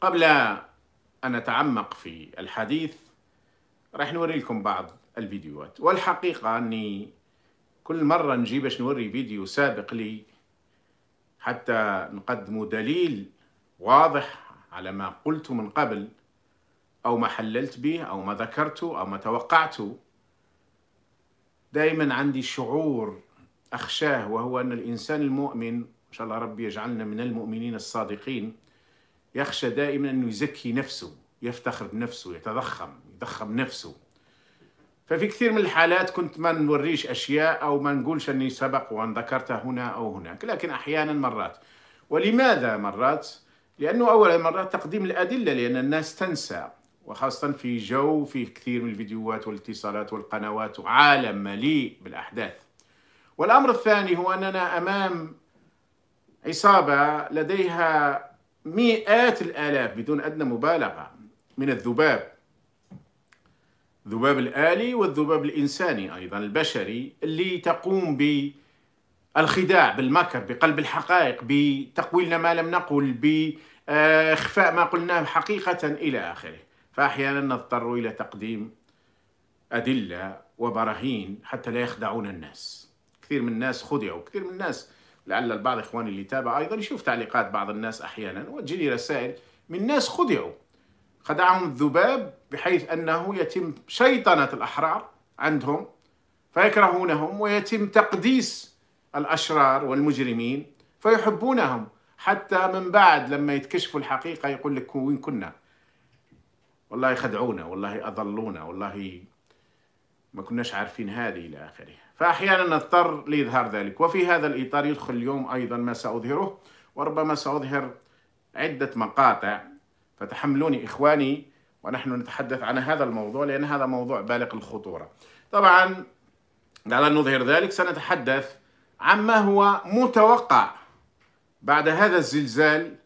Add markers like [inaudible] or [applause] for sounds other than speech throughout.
قبل أن نتعمق في الحديث راح نوري لكم بعض الفيديوهات. والحقيقة أني كل مرة نجي باش نوري فيديو سابق لي حتى نقدم دليل واضح على ما قلت من قبل أو ما حللت به أو ما ذكرته أو ما توقعته دائما عندي شعور أخشاه وهو أن الإنسان المؤمن إن شاء الله ربي يجعلنا من المؤمنين الصادقين يخشى دائما أنه يزكي نفسه يفتخر بنفسه يتضخم يضخم نفسه. ففي كثير من الحالات كنت ما نوريش أشياء أو ما نقولش أني سبق وأن ذكرتها هنا أو هناك لكن أحيانا مرات. ولماذا مرات؟ لأنه أولا مرات تقديم الأدلة لأن الناس تنسى وخاصة في جو في كثير من الفيديوهات والاتصالات والقنوات وعالم مليء بالأحداث. والأمر الثاني هو أننا أمام عصابة لديها مئات الآلاف بدون أدنى مبالغة من الذباب. الذباب الآلي والذباب الإنساني أيضا البشري اللي تقوم بالخداع بالمكر بقلب الحقائق بتقويلنا ما لم نقل بإخفاء ما قلناه حقيقة إلى آخره. فأحيانا نضطر إلى تقديم أدلة وبراهين حتى لا يخدعون الناس. كثير من الناس خدعوا كثير من الناس لعل البعض إخواني اللي تابع أيضا يشوف تعليقات بعض الناس أحيانا. وتجيني رسائل من ناس خدعوا. خدعهم الذباب بحيث أنه يتم شيطنة الأحرار عندهم فيكرهونهم ويتم تقديس الأشرار والمجرمين فيحبونهم. حتى من بعد لما يتكشفوا الحقيقة يقول لك وين كنا؟ والله خدعونا والله أضلونا والله ما كناش عارفين هذه إلى آخره فأحيانا نضطر لإظهار ذلك. وفي هذا الإطار يدخل اليوم أيضا ما سأظهره وربما سأظهر عدة مقاطع. فتحملوني إخواني ونحن نتحدث عن هذا الموضوع لأن هذا موضوع بالغ الخطورة. طبعا على نظهر ذلك سنتحدث عما هو متوقع بعد هذا الزلزال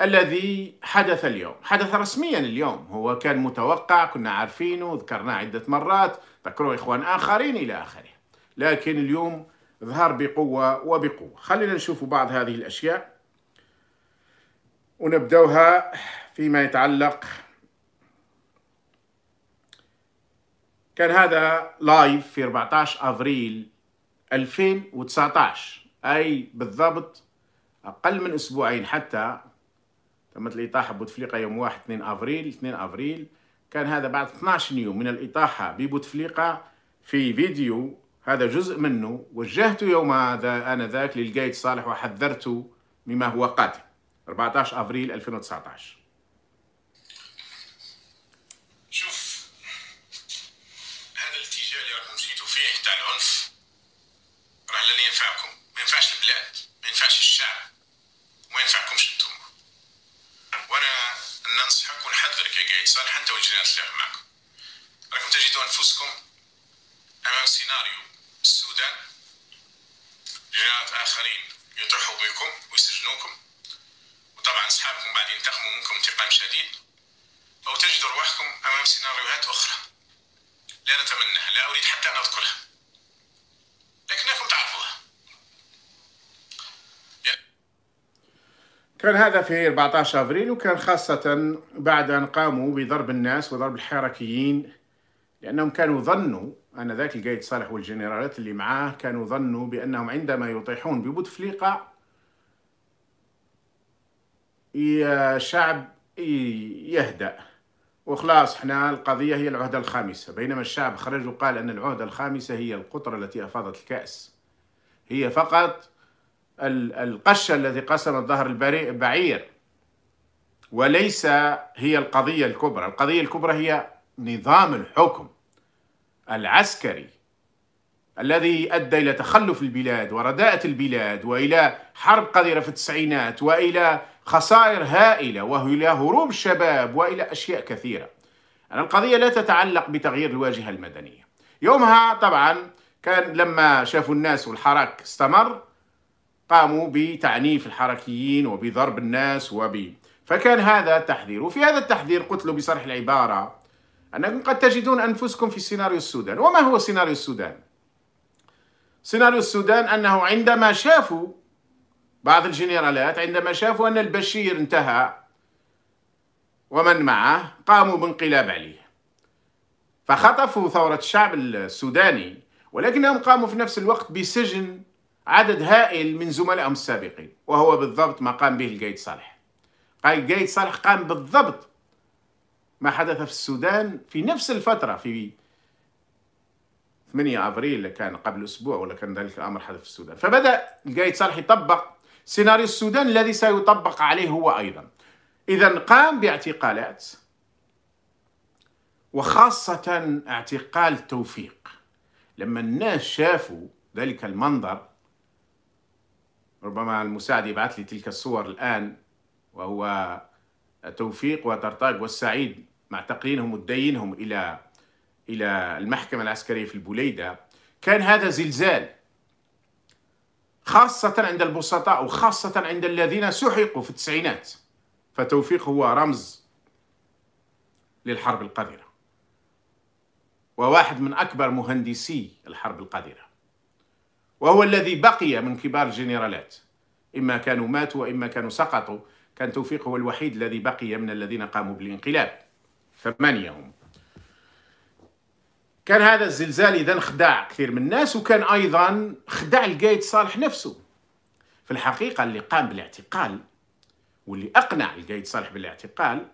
الذي حدث اليوم. حدث رسميا اليوم. هو كان متوقع كنا عارفينه ذكرناه عدة مرات. ذكروه إخوان آخرين إلى آخره. لكن اليوم ظهر بقوة وبقوة. خلينا نشوف بعض هذه الأشياء ونبدأها فيما يتعلق. كان هذا لايف في 14 أفريل 2019 أي بالضبط أقل من أسبوعين حتى. تمت الاطاحه بوتفليقة يوم 1 2 أفريل. 2 أفريل كان هذا بعد 12 يوم من الاطاحه ببوتفليقة في فيديو هذا جزء منه وجهته يوم هذا آنذاك للقايد صالح وحذرته مما هو قاتل. 14 أفريل 2019 شوف هذا الاتجاه اللي راكم فيه تاع العنف راه ينفعكم. ما ينفعش البلاد ما ينفعش الشعب وما ينفعكمش أنتم. وأنا ننصحك ونحذرك يا قايد صالح انت والجيران اللي معكم. راكم تجدوا أنفسكم أمام سيناريو السودان جيرانات آخرين يطيحوا بكم ويسجنوكم. وطبعا أصحابكم بعد ينتقموا منكم انتقام شديد. أو تجدوا رواحكم أمام سيناريوهات أخرى. لا نتمناها لا أريد حتى أن أذكرها. لكنكم تعرفوها. كان هذا في 14 أفريل وكان خاصة بعد أن قاموا بضرب الناس وضرب الحركيين لأنهم كانوا ظنوا ان ذاك القايد صالح والجنرالات اللي معاه كانوا ظنوا بأنهم عندما يطيحون ببوتفليقه الشعب يهدأ. وخلاص إحنا القضية هي العهدة الخامسة. بينما الشعب خرج وقال أن العهدة الخامسة هي القطرة التي أفاضت الكأس. هي فقط القشة الذي قسم ظهر البعير. وليس هي القضية الكبرى. القضية الكبرى هي نظام الحكم العسكري الذي أدى إلى تخلف البلاد ورداءة البلاد وإلى حرب قذرة في التسعينات وإلى خسائر هائلة وإلى هروب الشباب وإلى أشياء كثيرة. أنا القضية لا تتعلق بتغيير الواجهة المدنية. يومها طبعا كان لما شافوا الناس والحراك استمر قاموا بتعنيف الحركيين وبضرب الناس وب فكان هذا تحذير وفي هذا التحذير قلت له بصرح العبارة أنكم قد تجدون أنفسكم في سيناريو السودان. وما هو سيناريو السودان؟ سيناريو السودان أنه عندما شافوا بعض الجنرالات عندما شافوا أن البشير انتهى ومن معه قاموا بانقلاب عليه. فخطفوا ثورة الشعب السوداني ولكنهم قاموا في نفس الوقت بسجن عدد هائل من زملائهم السابقين وهو بالضبط ما قام به القايد صالح. القايد صالح قام بالضبط ما حدث في السودان في نفس الفترة في 8 ابريل كان قبل أسبوع ولا كان ذلك الأمر حدث في السودان. فبدأ القايد صالح يطبق سيناريو السودان الذي سيطبق عليه هو أيضا. اذا قام باعتقالات وخاصة اعتقال توفيق. لما الناس شافوا ذلك المنظر ربما المساعد يبعث لي تلك الصور الآن وهو توفيق وطرطاق والسعيد. معتقلينهم مدينهم إلى إلى المحكمة العسكرية في البوليدة كان هذا زلزال خاصة عند البسطاء وخاصة عند الذين سحقوا في التسعينات. فتوفيق هو رمز للحرب القذرة. وواحد من أكبر مهندسي الحرب القذرة. وهو الذي بقي من كبار الجنرالات إما كانوا ماتوا وإما كانوا سقطوا كان توفيق هو الوحيد الذي بقي من الذين قاموا بالانقلاب. ثمانية هم. كان هذا الزلزال اذا خدع كثير من الناس وكان أيضا خدع القايد صالح نفسه. في الحقيقة اللي قام بالاعتقال واللي أقنع القايد صالح بالاعتقال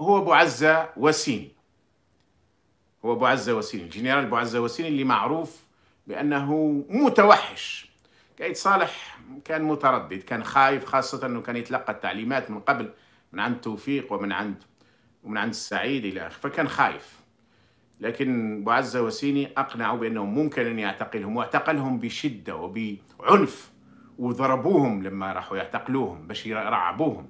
هو أبو عزة وسيني. هو أبو عزة وسيني الجنرال أبو عزة وسيني اللي معروف بأنه متوحش. قايد صالح كان متردد كان خايف خاصة إنه كان يتلقى التعليمات من قبل من عند توفيق ومن عند ومن عند السعيد إلى اخره فكان خايف. لكن بعزة وسيني أقنعوا بأنهم ممكن أن يعتقلهم واعتقلهم بشدة وبعنف. وضربوهم لما راحوا يعتقلوهم. باش يرعبوهم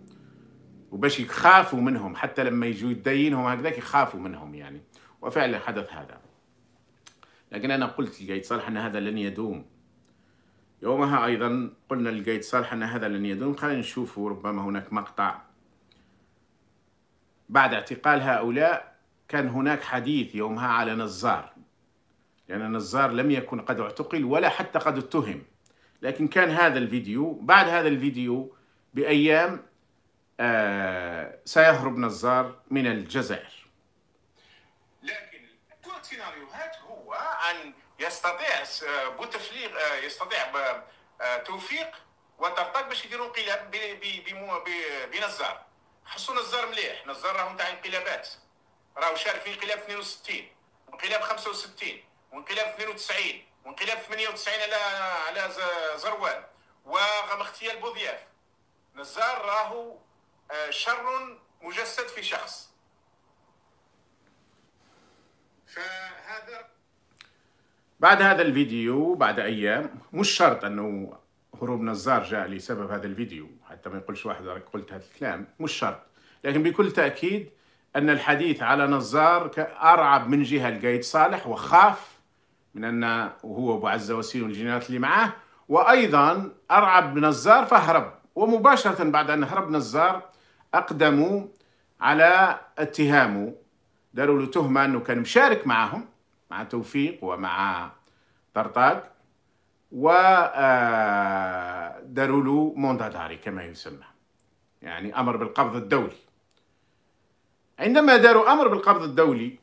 وباش يخافوا منهم. حتى لما يجوا يدينهم هكذاك يخافوا منهم يعني. وفعلا حدث هذا. لكن أنا قلت للقايد صالح أن هذا لن يدوم. يومها أيضا قلنا للقايد صالح أن هذا لن يدوم. خلينا نشوف ربما هناك مقطع بعد اعتقال هؤلاء كان هناك حديث يومها على نزار. لأن نزار لم يكن قد اعتقل ولا حتى قد اتهم. لكن كان هذا الفيديو بعد هذا الفيديو بأيام آه سيهرب نزار من الجزائر. لكن السيناريوهات هو أن يستطيع بوتفليغ آه، يستطيع آه، توفيق وطرطاق باش يديروا انقلاب بنزار. حسوا نزار مليح. نزار راهو تاع انقلابات. راهو شارك في انقلاب 62 وانقلاب 65 وانقلاب 92 وانقلاب 98 على على زروان واغتيال بوذياف نزار راهو آه، شر مجسد في شخص. فهذا بعد هذا الفيديو بعد أيام مش شرط أنه هروب نزار جاء لسبب هذا الفيديو. حتى ما يقولش واحد قلت هذا الكلام مش شرط. لكن بكل تأكيد أن الحديث على نزار أرعب من جهة القايد صالح وخاف من أن وهو أبو عزة وسيل والجنرالات اللي معاه وأيضا أرعب نزار فهرب. ومباشرة بعد أن هرب نزار أقدموا على اتهامه داروا له تهمة أنه كان مشارك معهم مع توفيق ومع طرطاق. وداروا آه، له مونداداري كما يسمى. يعني أمر بالقبض الدولي. عندما داروا أمر بالقبض الدولي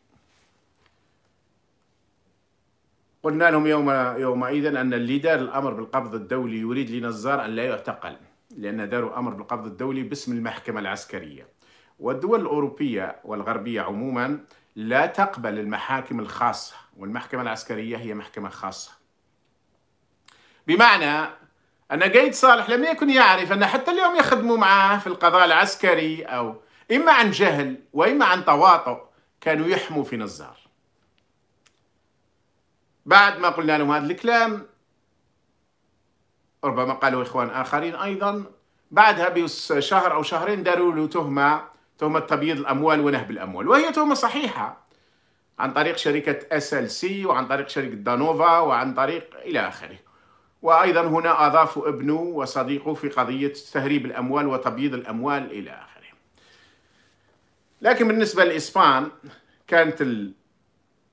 قلنا لهم يوم يومئذ أن اللي دار الأمر بالقبض الدولي يريد لنزار أن لا يعتقل لأن داروا أمر بالقبض الدولي باسم المحكمة العسكرية. والدول الأوروبية والغربية عموما لا تقبل المحاكم الخاصة والمحكمة العسكرية هي محكمة خاصة. بمعنى أن قيد صالح لم يكن يعرف أن حتى اليوم يخدموا معه في القضاء العسكري أو إما عن جهل وإما عن تواطؤ كانوا يحموا في نزار. بعد ما قلنا لهم هذا الكلام ربما قالوا إخوان آخرين أيضا بعدها بشهر أو شهرين داروا له تهمة تهمة تبييض الأموال ونهب الأموال وهي تهمة صحيحة عن طريق شركة اس ال سي وعن طريق شركة دانوفا وعن طريق إلى آخره. وأيضا هنا أضافوا ابنه وصديقه في قضية تهريب الأموال وتبييض الأموال إلى آخره. لكن بالنسبة لإسبان كانت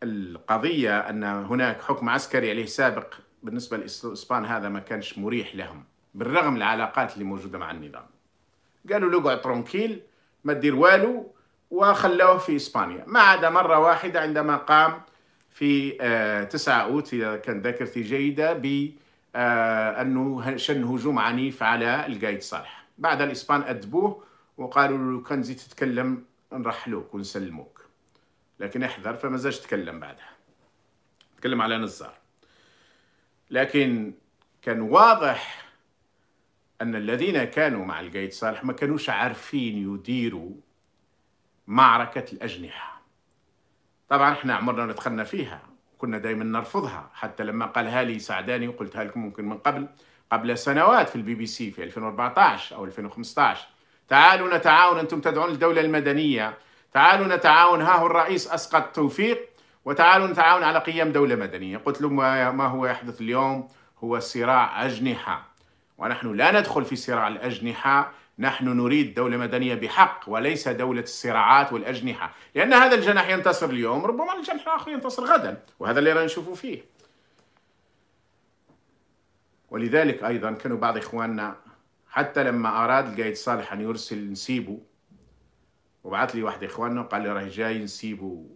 القضية أن هناك حكم عسكري عليه سابق بالنسبة لإسبان هذا ما كانش مريح لهم بالرغم العلاقات اللي موجودة مع النظام. قالوا له اقعد ترونكيل ما تدير والو وخلوه في إسبانيا. ما عدا مرة واحدة عندما قام في 9 أوت إذا كان ذاكرتي جيدة بأنه شن هجوم عنيف على القايد صالح. بعد الإسبان أدبوه وقالوا له كان زيد تتكلم نرحلوك ونسلموك. لكن احذر فما زالش تكلم بعدها. تكلم على نزار. لكن كان واضح أن الذين كانوا مع القايد صالح ما كانوش عارفين يديروا معركة الأجنحة. طبعا إحنا عمرنا دخلنا فيها. كنا دائما نرفضها. حتى لما قالها لي سعداني وقلتها لكم ممكن من قبل قبل سنوات في البي بي سي في 2014 أو 2015 تعالوا نتعاون أنتم تدعون الدولة المدنية. تعالوا نتعاون ها هو الرئيس أسقط توفيق وتعالوا نتعاون على قيام دولة مدنية. قلت لهم ما هو يحدث اليوم؟ هو صراع أجنحة. ونحن لا ندخل في صراع الأجنحة. نحن نريد دولة مدنية بحق وليس دولة الصراعات والأجنحة. لأن هذا الجناح ينتصر اليوم ربما الجناح الآخر ينتصر غدا وهذا اللي رانا نشوفه فيه. ولذلك أيضا كانوا بعض إخواننا حتى لما أراد القايد صالح أن يرسل نسيبه وبعث لي واحد إخواننا وقال لي راه جاي نسيبه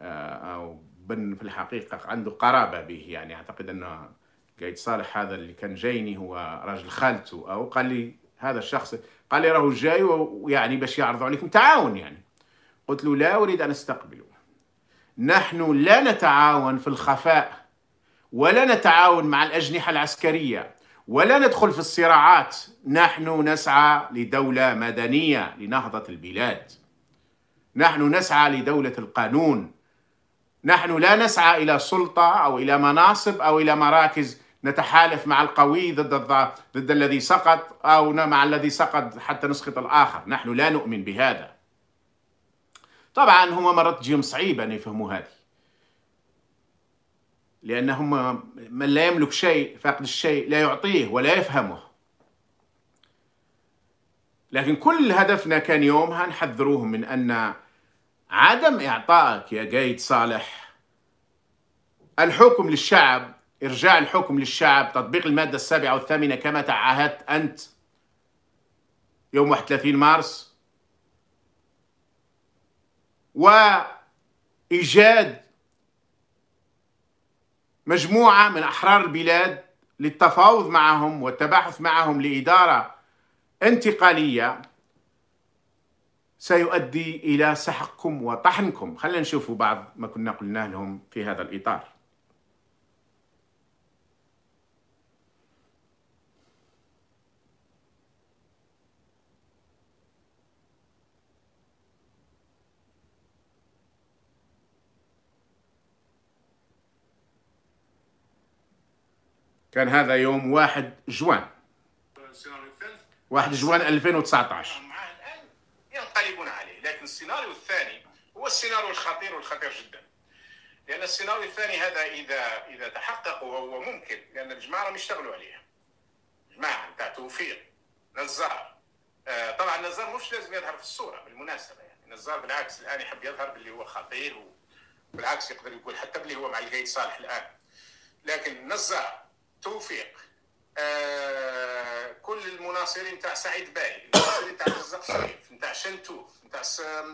آه، أو بن في الحقيقة عنده قرابة به يعني أعتقد أنه قايد صالح هذا اللي كان جايني هو راجل خالته أو قال لي هذا الشخص. قال لي راهو جاي ويعني باش يعرضوا عليكم. تعاون يعني. قلت له لا أريد أن أستقبله. نحن لا نتعاون في الخفاء ولا نتعاون مع الأجنحة العسكرية ولا ندخل في الصراعات. نحن نسعى لدولة مدنية لنهضة البلاد. نحن نسعى لدولة القانون. نحن لا نسعى إلى سلطة أو إلى مناصب أو إلى مراكز نتحالف مع القوي ضد ضد الذي سقط أو مع الذي سقط حتى نسقط الآخر. نحن لا نؤمن بهذا. طبعا هما مرات تجيهم صعيبة أن يفهموا هذه. لأنهم من لا يملك شيء فاقد الشيء لا يعطيه ولا يفهمه. لكن كل هدفنا كان يومها نحذروهم من أن عدم إعطائك يا قايد صالح الحكم للشعب إرجاع الحكم للشعب تطبيق المادة السابعة والثامنة كما تعهدت أنت. يوم 31 مارس. وإيجاد مجموعة من أحرار البلاد للتفاوض معهم والتباحث معهم لإدارة انتقالية سيؤدي إلى سحقكم وطحنكم. خلينا نشوف بعض ما كنا قلنا لهم في هذا الإطار. كان هذا يوم واحد جوان. واحد جوان 2019 ينقلبون عليه لكن السيناريو الثاني هو السيناريو الخطير والخطير جدا. لأن السيناريو الثاني هذا إذا إذا تحقق وهو ممكن لأن الجماعة راهم يشتغلوا عليه جماعة نتاع توفيق نزار. آه طبعا نزار مش لازم يظهر في الصورة بالمناسبة يعني. نزار بالعكس الآن يحب يظهر باللي هو خطير وبالعكس يقدر يقول حتى باللي هو مع القايد صالح الآن. لكن نزار توفيق. آه كل المناصرين نتاع سعيد باي المناصرين نتاع رزاق شريف نتاع شنتوف نتاع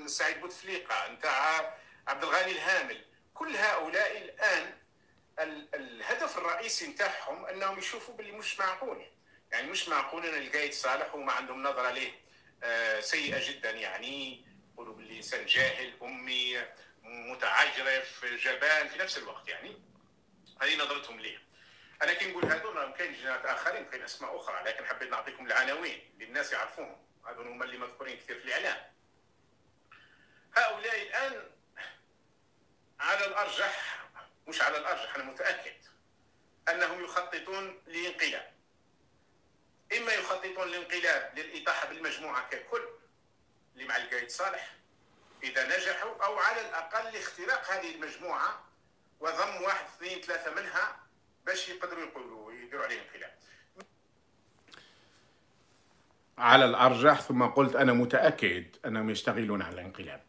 سعيد بوتفليقة نتاع عبد الغني الهامل. كل هؤلاء الآن الهدف الرئيسي نتاعهم أنهم يشوفوا باللي مش معقول. يعني مش معقول أن القايد صالح وما عندهم نظرة ليه. آه سيئة جدا يعني يقولوا باللي إنسان جاهل أمي متعجرف جبان في نفس الوقت يعني. هذه نظرتهم ليه أنا كي نقول هذو كاين جنات آخرين كاين أسماء أخرى لكن حبيت نعطيكم العناوين للناس يعرفوهم. هذو هما اللي مذكورين كثير في الإعلام. هؤلاء الآن على الأرجح مش على الأرجح أنا متأكد أنهم يخططون لانقلاب إما يخططون للانقلاب للإطاحة بالمجموعة ككل اللي مع القايد صالح إذا نجحوا أو على الأقل لاختراق هذه المجموعة وضم واحد اثنين ثلاثة منها باش يقدروا يقولوا يديروا عليه انقلاب على الأرجح ثم قلت أنا متأكد أنهم يشتغلون على الانقلاب.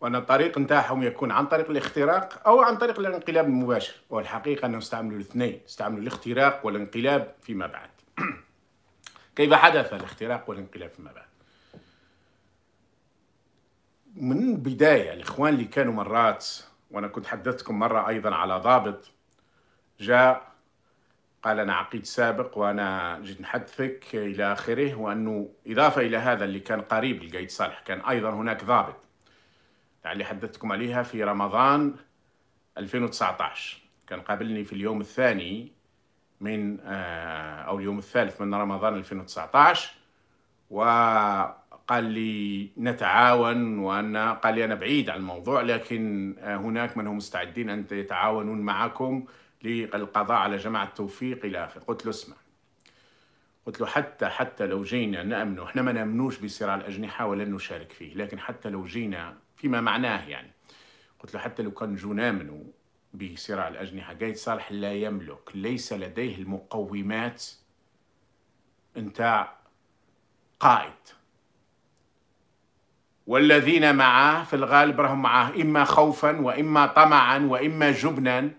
وأن الطريق نتاعهم يكون عن طريق الاختراق أو عن طريق الانقلاب المباشر. والحقيقة أنهم استعملوا الاثنين استعملوا الاختراق والانقلاب فيما بعد. [clears throat] كيف حدث الاختراق والانقلاب فيما بعد؟ من البداية الإخوان اللي كانوا مرات وأنا كنت حدثتكم مرة أيضا على ضابط جاء قال أنا عقيد سابق وأنا جيت نحدثك إلى آخره وأنه إضافة إلى هذا اللي كان قريب لقايد صالح كان أيضا هناك ضابط. اللي حدثتكم عليها في رمضان 2019 كان قابلني في اليوم الثاني من آه، أو اليوم الثالث من رمضان 2019 وقال لي نتعاون وأن قال لي أنا بعيد عن الموضوع لكن آه، هناك من هم مستعدين أن يتعاونون معكم للقضاء على جماعة التوفيق إلى آخره قلت له اسمع. قلت له حتى حتى لو جينا نأمنه إحنا ما نأمنوش بصراع الأجنحة ولن نشارك فيه لكن حتى لو جينا فيما معناه يعني. قلت له حتى لو كان جو نامنوا بصراع الأجنحة قايد صالح لا يملك ليس لديه المقومات انت قائد. والذين معه في الغالب راهم معه إما خوفا وإما طمعا وإما جبنا.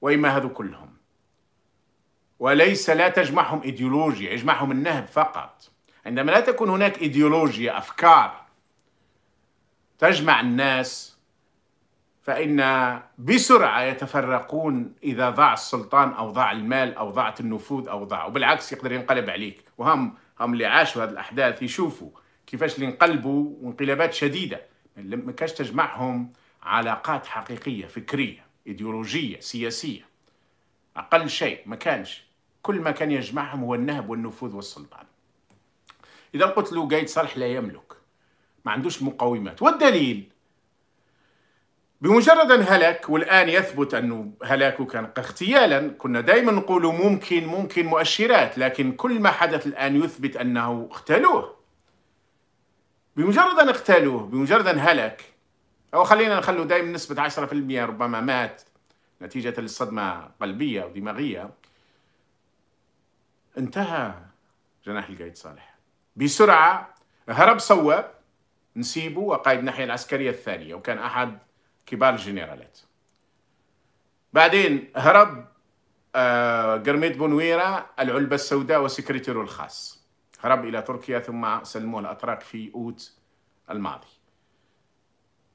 وإما هذو كلهم. وليس لا تجمعهم إيديولوجيا يجمعهم النهب فقط. عندما لا تكون هناك إيديولوجيا أفكار تجمع الناس فإن بسرعة يتفرقون إذا ضاع السلطان أو ضاع المال أو ضاعت النفوذ أو ضاع. وبالعكس يقدر ينقلب عليك. وهم هم اللي عاشوا هذه الأحداث يشوفوا كيفاش اللي انقلبوا وانقلابات شديدة. ما كاش تجمعهم علاقات حقيقية فكرية. إيديولوجية سياسية. أقل شيء ما كانش. كل ما كان يجمعهم هو النهب والنفوذ والسلطان. إذا قلت له قايد صالح لا يملك. ما عندوش مقومات. والدليل؟ بمجرد أن هلك والآن يثبت أنه هلاكه كان اغتيالا كنا دائما نقول ممكن ممكن مؤشرات لكن كل ما حدث الآن يثبت أنه اغتالوه بمجرد أن اغتالوه بمجرد أن هلك أو خلينا نخلو دائما نسبة 10% ربما مات. نتيجة للصدمة قلبية أو دماغية انتهى جناح القايد صالح. بسرعة هرب صواب نسيبه وقائد الناحية العسكرية الثانية وكان أحد كبار الجنرالات. بعدين هرب آه، قرميد بونويرة العلبة السوداء وسكرتيره الخاص. هرب إلى تركيا ثم سلموه الأتراك في أوت الماضي.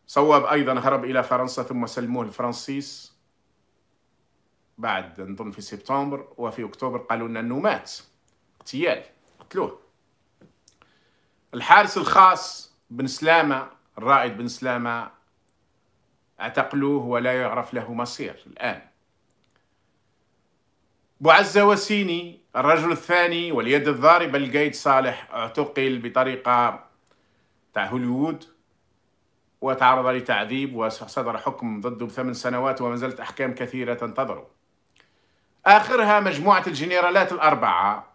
صوب أيضا هرب إلى فرنسا ثم سلموه الفرنسيس. بعد نظن في سبتمبر وفي أكتوبر قالوا لنا أنه مات. اغتيال. قتلوه. الحارس الخاص بن سلامة الرائد بن سلامة اعتقلوه ولا يعرف له مصير الآن. بوعزة وسيني الرجل الثاني واليد الضاربة لقايد صالح اعتقل بطريقة تاع هوليوود وتعرض لتعذيب وصدر حكم ضده بثمان سنوات وما زالت أحكام كثيرة تنتظره. آخرها مجموعة الجنرالات الأربعة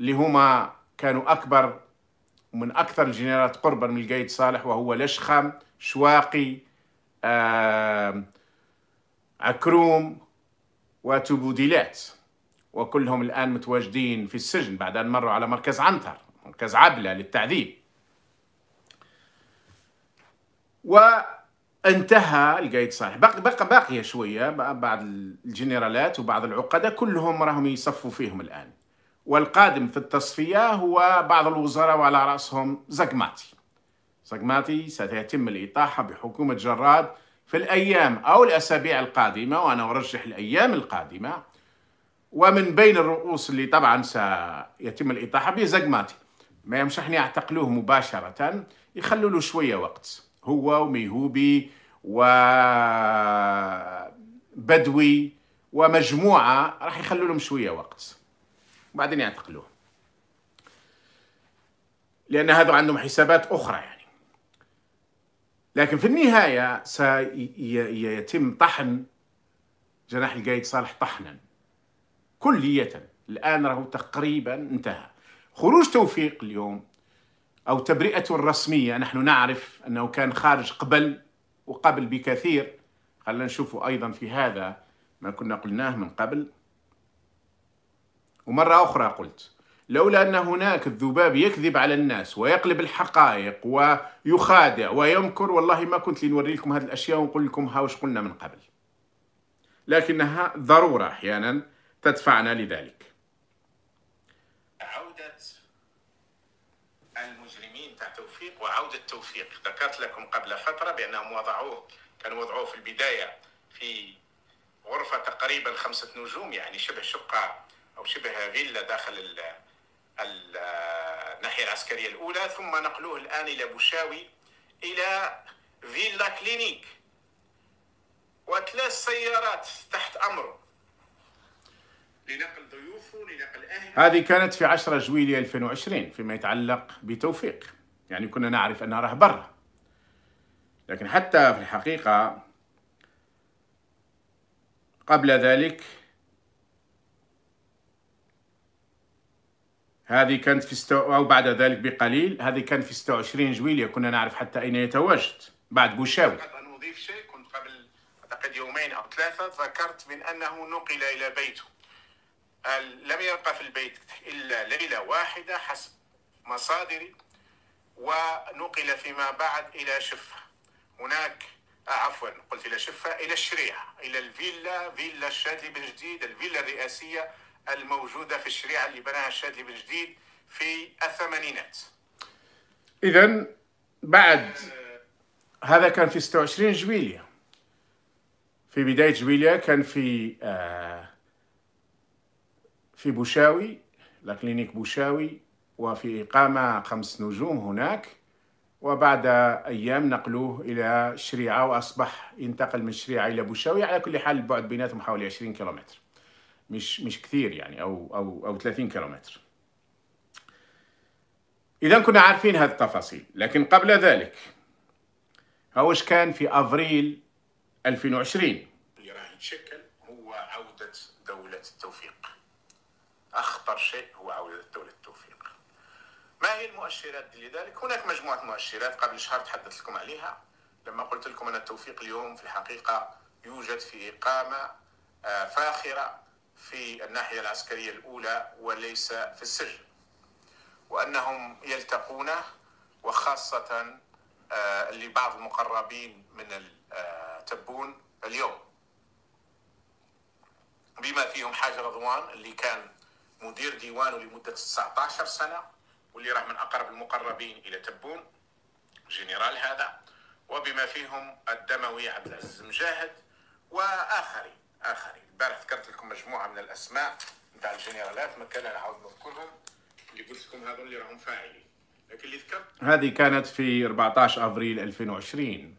اللي هما كانوا أكبر ومن أكثر الجنرالات قربا من القايد صالح وهو لشخم شواقي عكروم وتبوديلات وكلهم الآن متواجدين في السجن بعد أن مروا على مركز عنتر مركز عبلة للتعذيب. وانتهى القايد صالح. بقى بقى باقية شوية بعض الجنرالات وبعض العقداء كلهم راهم يصفوا فيهم الآن. والقادم في التصفية هو بعض الوزراء وعلى رأسهم زقماتي. زقماتي سيتم الإطاحة بحكومة جراد في الأيام أو الأسابيع القادمة وأنا أرجح الأيام القادمة. ومن بين الرؤوس اللي طبعا سيتم الإطاحة بزقماتي. ما يمشحني يعتقلوه مباشرة يخلوا له شوية وقت. هو وميهوبي وبدوي ومجموعة راح يخلوا لهم شوية وقت. وبعدين يعتقلوه. لأن هذا عندهم حسابات أخرى يعني. لكن في النهاية سيتم طحن جناح القايد صالح طحنا. كلية. الآن راهو تقريبا انتهى. خروج توفيق اليوم أو تبرئته الرسمية نحن نعرف أنه كان خارج قبل وقبل بكثير. خلينا نشوف أيضا في هذا ما كنا قلناه من قبل. ومرة أخرى قلت لولا أن هناك الذباب يكذب على الناس ويقلب الحقائق ويخادع ويمكر والله ما كنت لنوري لكم هذه الأشياء ونقول لكم ها وش قلنا من قبل. لكنها ضرورة أحيانا تدفعنا لذلك. المجرمين تاع توفيق وعودة توفيق ذكرت لكم قبل فترة بأنهم وضعوه كانوا وضعوه في البداية في غرفة تقريبا خمسة نجوم يعني شبه شقة أو شبه فيلا داخل الناحية العسكرية الأولى. ثم نقلوه الآن إلى بوشاوي إلى فيلا كلينيك. وثلاث سيارات تحت أمره. لنقل ضيوفه لنقل أهله. هذه كانت في 10 جويلية 2020 فيما يتعلق بتوفيق. يعني كنا نعرف أنها راه برا. لكن حتى في الحقيقة قبل ذلك هذه كانت في ستو... أو بعد ذلك بقليل هذه كانت في 26 جويلية كنا نعرف حتى أين يتواجد بعد بوشاوي أن أضيف شيء كنت قبل أعتقد يومين أو ثلاثة ذكرت من أنه نقل إلى بيته. لم يبقى في البيت إلا ليلة واحدة حسب مصادري. ونقل فيما بعد إلى شفة. هناك آه عفوا قلت إلى شفة إلى الشريعة إلى الفيلا فيلا الشاذلي بن جديد الفيلا الرئاسية الموجودة في الشريعة اللي بناها الشاذلي بن جديد في الثمانينات. إذا بعد هذا كان في 26 جويلية. في بداية جويلية كان في آه في بوشاوي لا بوشاوي وفي إقامة خمس نجوم هناك وبعد أيام نقلوه إلى شريعة وأصبح ينتقل من شريعة إلى بوشاوي على كل حال البعد بيناتهم حوالي 20 كيلومتر. مش مش كثير يعني أو أو أو 30 كيلومتر. إذا كنا عارفين هذه التفاصيل لكن قبل ذلك هوش كان في أفريل 2020 اللي راح يتشكل هو عودة دولة التوفيق. أخطر شيء هو عودة دولة ما هي المؤشرات لذلك؟ هناك مجموعة مؤشرات قبل شهر تحدثت لكم عليها. لما قلت لكم أن التوفيق اليوم في الحقيقة يوجد في إقامة آه، فاخرة في الناحية العسكرية الأولى وليس في السجن. وأنهم يلتقون وخاصة آه، لبعض المقربين من التبون آه، اليوم. بما فيهم حاج رضوان اللي كان مدير ديوانه لمدة 19 سنة واللي راح من أقرب المقربين إلى تبون جنرال هذا وبما فيهم الدموي عبد العزيز مجاهد وآخرين آخرين البارح ذكرت لكم مجموعة من الأسماء نتاع الجنرالات ما كان نعاود نذكرهم. اللي قلت لكم هذول اللي راهم فاعلين. لكن اللي ذكرت هذه كانت في 14 ابريل 2020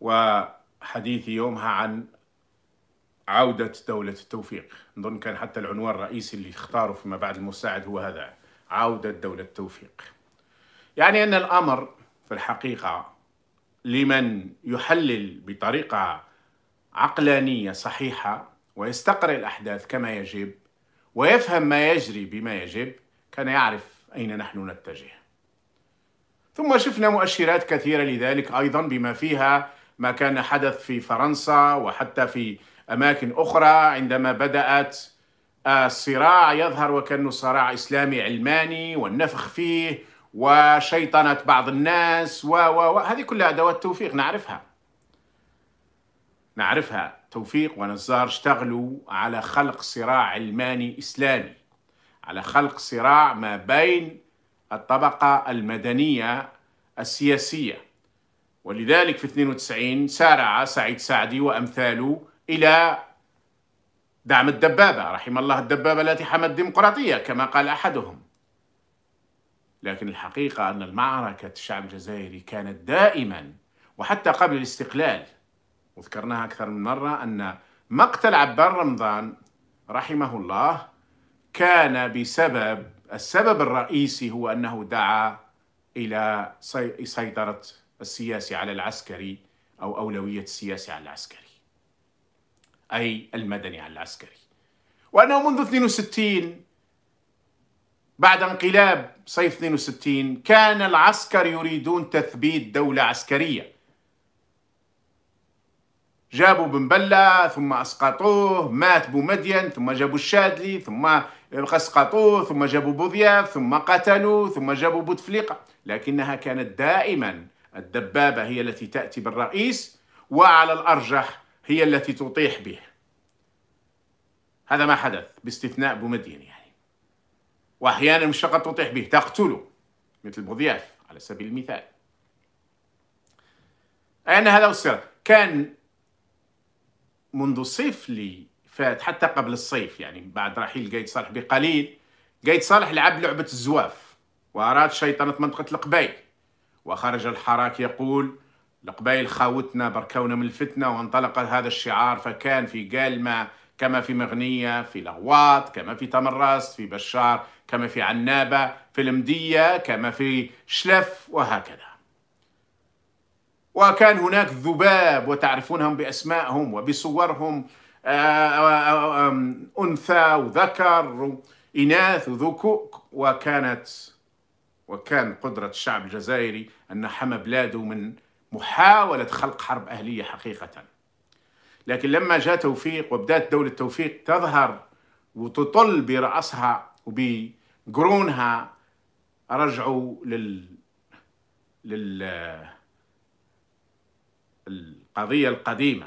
وحديثي يومها عن عودة دولة التوفيق. نظن كان حتى العنوان الرئيسي اللي اختاره فيما بعد المساعد هو هذا. عودة دولة التوفيق. يعني أن الأمر في الحقيقة لمن يحلل بطريقة عقلانية صحيحة ويستقرئ الأحداث كما يجب ويفهم ما يجري بما يجب كان يعرف أين نحن نتجه. ثم شفنا مؤشرات كثيرة لذلك أيضا بما فيها ما كان حدث في فرنسا وحتى في أماكن أخرى عندما بدأت الصراع يظهر وكأنه صراع إسلامي علماني والنفخ فيه وشيطنة بعض الناس و و هذه كلها أدوات توفيق نعرفها. نعرفها. توفيق ونزار اشتغلوا على خلق صراع علماني إسلامي على خلق صراع ما بين الطبقة المدنية السياسية. ولذلك في 92 سارع سعيد سعدي وأمثاله إلى دعم الدبابة رحم الله الدبابة التي حمت الديمقراطية كما قال أحدهم. لكن الحقيقة أن المعركة الشعب الجزائري كانت دائما وحتى قبل الاستقلال. وذكرناها أكثر من مرة أن مقتل عبان رمضان رحمه الله كان بسبب السبب الرئيسي هو أنه دعا إلى سيطرة السياسي على العسكري أو أولوية السياسي على العسكري. أي المدني على العسكري. وأنه منذ 62 بعد انقلاب صيف 62 كان العسكر يريدون تثبيت دولة عسكرية. جابوا بن بلة ثم أسقطوه مات بومدين ثم جابوا الشادلي ثم أسقطوه ثم جابوا بوذياف ثم قتلوا ثم جابوا بوتفليقة لكنها كانت دائما الدبابة هي التي تأتي بالرئيس وعلى الأرجح هي التي تطيح به. هذا ما حدث باستثناء بومدين يعني. وأحيانا مش فقط تطيح به. تقتله مثل بوضياف على سبيل المثال. أن هذا الصراع كان منذ الصيف اللي فات حتى قبل الصيف يعني بعد رحيل قايد صالح بقليل. قايد صالح لعب لعبة الزواف وأراد شيطنة منطقة القبيل. وخرج الحراك يقول القبائل خاوتنا بركونا من الفتنة وانطلق هذا الشعار فكان في قالمة كما في مغنية في لغواط كما في تمرست في بشار كما في عنابة في المدية كما في شلف وهكذا. وكان هناك ذباب وتعرفونهم بأسمائهم وبصورهم آه، آه، آه، أنثى وذكر إناث وذكوك وكانت وكان قدرة الشعب الجزائري أن حمى بلاده من محاولة خلق حرب أهلية حقيقة. لكن لما جاء توفيق وبدأت دولة توفيق تظهر وتطل برأسها وبقرونها رجعوا لل لل القضية القديمة.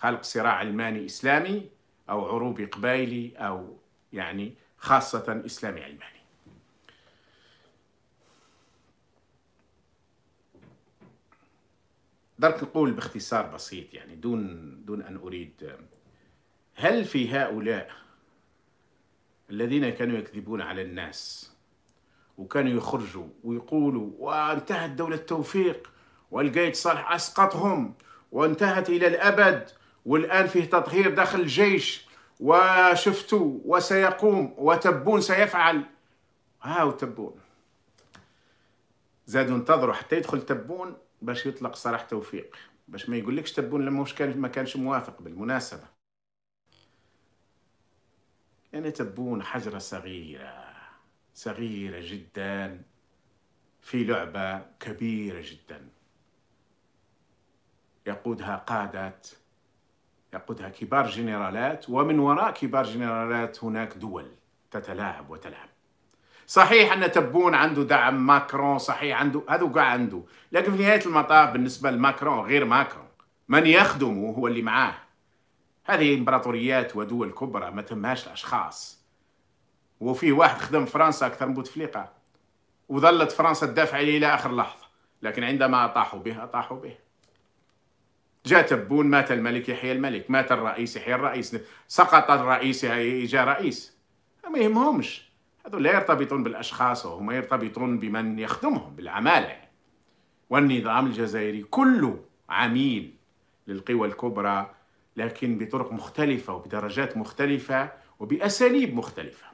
خلق صراع علماني إسلامي أو عروبي قبائلي أو يعني خاصة إسلامي علماني. درك نقول باختصار بسيط يعني دون دون أن أريد. هل في هؤلاء الذين كانوا يكذبون على الناس وكانوا يخرجوا ويقولوا وانتهت دولة توفيق والقايد صالح أسقطهم وانتهت إلى الأبد والآن فيه تطهير داخل الجيش وشفتوا وسيقوم وتبون سيفعل ها تبون زادوا انتظروا حتى يدخل تبون. باش يطلق صلاح توفيق باش ما يقولكش تبون لما مش كان ما كانش موافق بالمناسبة. يعني تبون حجرة صغيرة صغيرة جدا في لعبة كبيرة جدا. يقودها قادة يقودها كبار جنرالات ومن وراء كبار جنرالات هناك دول تتلاعب وتلعب. صحيح أن تبون عنده دعم ماكرون صحيح عنده هذا كاع عنده. لكن في نهاية المطاف بالنسبة لماكرون غير ماكرون. من يخدمه هو اللي معاه. هذه إمبراطوريات ودول كبرى ما تمهاش الأشخاص. وفي واحد خدم فرنسا أكثر من بوتفليقة. وظلت فرنسا تدافع عليه إلى آخر لحظة. لكن عندما أطاحوا به أطاحوا به. جاء تبون مات الملك يحيى الملك. مات الرئيس يحيى الرئيس. سقط الرئيس جاء رئيس. ما يهمهمش. هذول لا يرتبطون بالأشخاص وهم يرتبطون بمن يخدمهم بالعمالة. والنظام الجزائري كله عميل للقوى الكبرى لكن بطرق مختلفة وبدرجات مختلفة وبأساليب مختلفة.